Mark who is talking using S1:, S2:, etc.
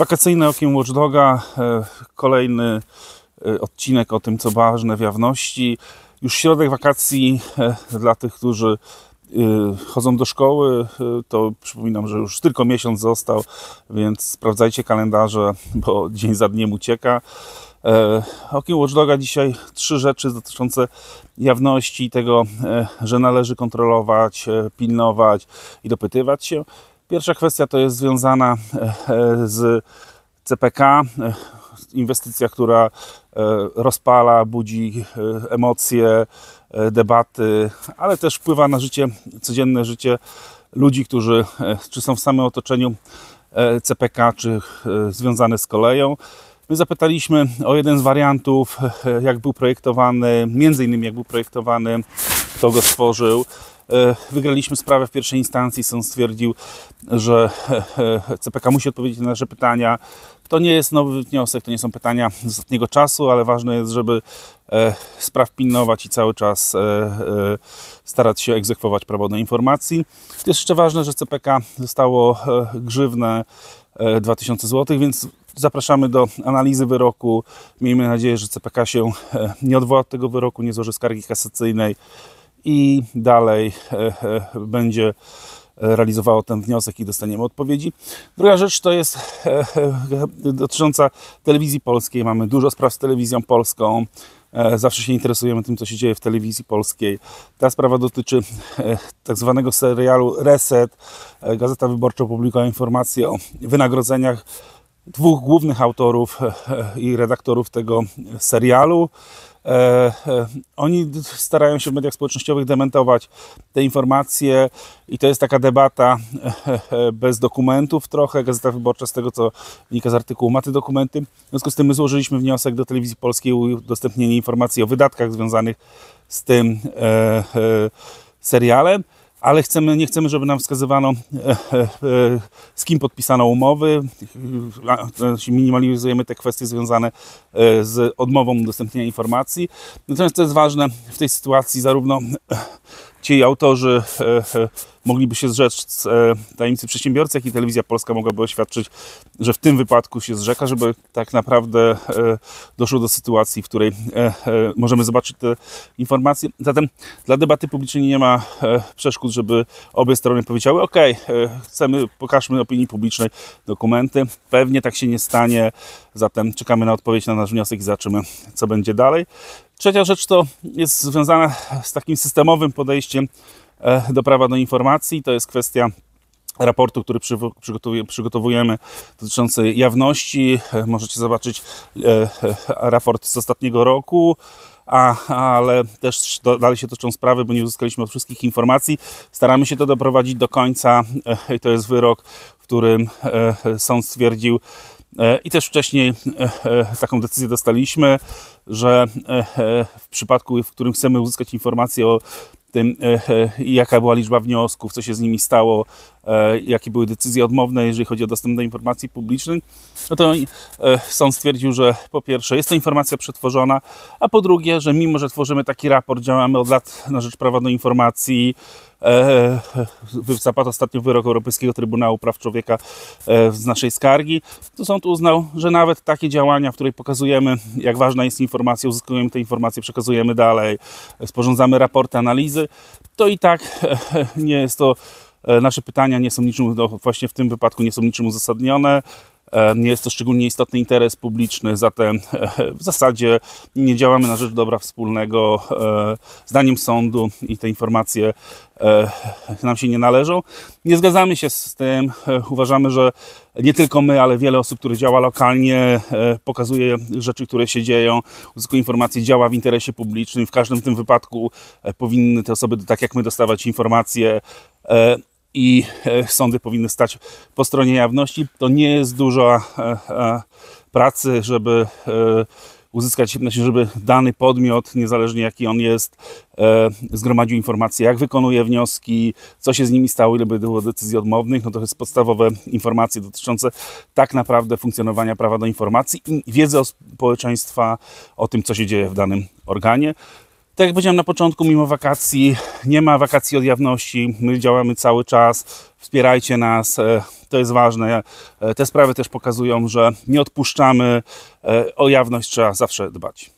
S1: Wakacyjne okiem Watchdoga, e, kolejny e, odcinek o tym, co ważne w jawności. Już środek wakacji e, dla tych, którzy chodzą do szkoły, to przypominam, że już tylko miesiąc został, więc sprawdzajcie kalendarze, bo dzień za dniem ucieka. Okiem Watchdoga dzisiaj trzy rzeczy dotyczące jawności, tego, że należy kontrolować, pilnować i dopytywać się. Pierwsza kwestia to jest związana e, e, z CPK, e, inwestycja, która rozpala, budzi emocje, debaty, ale też wpływa na życie, codzienne życie ludzi, którzy czy są w samym otoczeniu CPK, czy związane z koleją. My zapytaliśmy o jeden z wariantów, jak był projektowany, między innymi jak był projektowany, kto go stworzył, wygraliśmy sprawę w pierwszej instancji. Sąd stwierdził, że e, e, CPK musi odpowiedzieć na nasze pytania. To nie jest nowy wniosek, to nie są pytania z ostatniego czasu, ale ważne jest, żeby spraw pilnować i cały czas starać się egzekwować prawo do informacji. Jest jeszcze ważne, że CPK zostało grzywne 2000 zł, więc zapraszamy do analizy wyroku. Miejmy nadzieję, że CPK się nie odwoła od tego wyroku, nie złoży skargi kasacyjnej i dalej e, e, będzie realizowało ten wniosek i dostaniemy odpowiedzi. Druga rzecz to jest e, dotycząca telewizji polskiej. Mamy dużo spraw z telewizją polską. Zawsze się interesujemy tym, co się dzieje w telewizji polskiej. Ta sprawa dotyczy tak zwanego serialu Reset. Gazeta Wyborcza opublikowała informację o wynagrodzeniach dwóch głównych autorów i redaktorów tego serialu. E, e, oni starają się w mediach społecznościowych dementować te informacje i to jest taka debata e, bez dokumentów trochę. Gazeta Wyborcza z tego, co wynika z artykułu, ma te dokumenty. W związku z tym my złożyliśmy wniosek do Telewizji Polskiej o udostępnienie informacji o wydatkach związanych z tym serialem ale chcemy, nie chcemy, żeby nam wskazywano, e, e, e, z kim podpisano umowy. Minimalizujemy te kwestie związane z odmową udostępnienia informacji. Natomiast to jest ważne w tej sytuacji, zarówno ci autorzy mogliby się zrzec e, tajemnicy przedsiębiorcy, jak i telewizja polska mogłaby oświadczyć, że w tym wypadku się zrzeka, żeby tak naprawdę e, doszło do sytuacji, w której e, możemy zobaczyć te informacje. Zatem dla debaty publicznej nie ma przeszkód, żeby obie strony powiedziały: OK, chcemy, pokażmy opinii publicznej dokumenty. Pewnie tak się nie stanie, zatem czekamy na odpowiedź na nasz wniosek i zobaczymy, co będzie dalej. Trzecia rzecz to jest związana z takim systemowym podejściem E, do prawa do informacji. To jest kwestia raportu, który przygotowujemy dotyczący jawności. E, możecie zobaczyć e, raport z ostatniego roku. A, ale też dalej się toczą sprawy, bo nie uzyskaliśmy od wszystkich informacji. Staramy się to doprowadzić do końca. To jest wyrok, w którym sąd stwierdził, i też wcześniej taką decyzję dostaliśmy, że w przypadku, w którym chcemy uzyskać informacje o tym, e, e, jaka była liczba wniosków, co się z nimi stało, e, jakie były decyzje odmowne, jeżeli chodzi o dostęp do informacji publicznej, no to sąd stwierdził, że po pierwsze jest to informacja przetworzona, a po drugie, że mimo, że tworzymy taki raport, działamy od lat na rzecz prawa do informacji, zapadł ostatnio wyrok Europejskiego Trybunału Praw Człowieka z naszej skargi, to sąd uznał, że nawet takie działania, w których pokazujemy, jak ważna jest informacja, uzyskujemy te informacje, przekazujemy dalej, sporządzamy raporty, analizy, to i tak nie jest to, e, nasze pytania nie są niczym, no właśnie w tym wypadku nie są niczym uzasadnione. E, nie jest to szczególnie istotny interes publiczny, zatem e, w zasadzie nie działamy na rzecz dobra wspólnego. Zdaniem sądu i te informacje nam się nie należą. Nie zgadzamy się z tym. Uważamy, że nie tylko my, ale wiele osób, które działa lokalnie, pokazuje rzeczy, które się dzieją, uzyskuje informacje, działa w interesie publicznym. W każdym tym wypadku powinny te osoby, tak jak my, dostawać informacje i e, sądy powinny stać po stronie jawności. To nie jest dużo e, e, pracy, żeby uzyskać, żeby dany podmiot, niezależnie jaki on jest, zgromadził informacje, jak wykonuje wnioski, co się z nimi stało, ile by było decyzji odmownych. No to jest podstawowe informacje dotyczące tak naprawdę funkcjonowania prawa do informacji i wiedzy o społeczeństwa o tym, co się dzieje w danym organie. Tak jak powiedziałem na początku, mimo wakacji nie ma wakacji od jawności. My działamy cały czas. Wspierajcie nas, e, to jest ważne. E, Te sprawy też pokazują, że nie odpuszczamy. E, O jawność trzeba zawsze dbać.